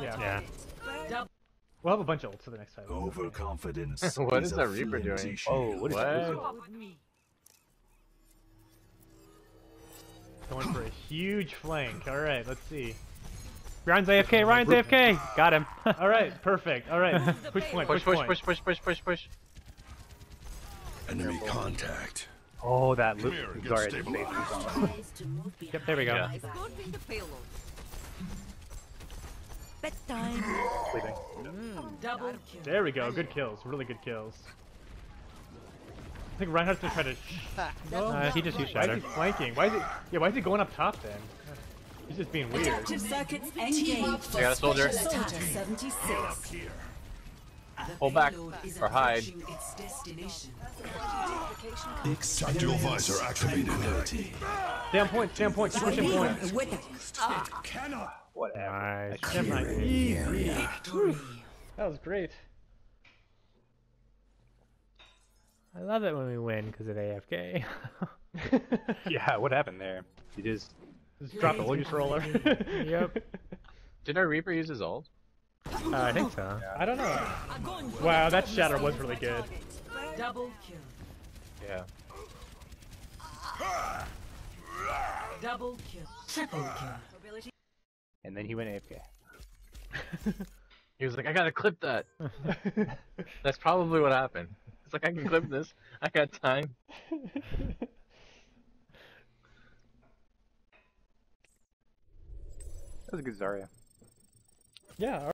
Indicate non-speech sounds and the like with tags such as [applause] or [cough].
Yeah. Yeah. We'll have a bunch of ults for the next fight. Overconfidence. [laughs] What is is that Reaper doing? flimsy Oh, shield. what is What? Going for a huge flank. All right, let's see. Ryan's AFK. Ryan's AFK. Got him. [laughs] All right, perfect. All right, push point. Push, Push, push, point. push, push, push, push, push. Enemy contact. Oh, that loop. Here, Sorry. Yep, there we go. Yeah. Escorting the payload. Bedtime. sleeping. Double kill. There we go. Good kills. Really good kills. I think Reinhardt's gonna try to. No, [laughs] Uh, he just used why is he flanking? Why is he? Yeah, why is he going up top then? He's just being weird. Adaptive circuits engaged. I got a soldier. Soldier 76. Back or hide. Tactical visor activated. Damn point. Damn point. Keep pushing point. With it. Whatever. Nice. Damn nice. Easy. That was great. I love it when we win because of AFK. [laughs] Yeah, what happened there? You just Just drop the use roller. [laughs] Yep. Did our Reaper use his ult? Uh, I think so. I don't know. Wow, that shatter was really good. Double kill. Yeah. Double kill. Triple kill. And then he went AFK. [laughs] He was like, I gotta clip that. [laughs] That's probably what happened. It's like, I can clip this. I got time. That was a good Zarya. Yeah.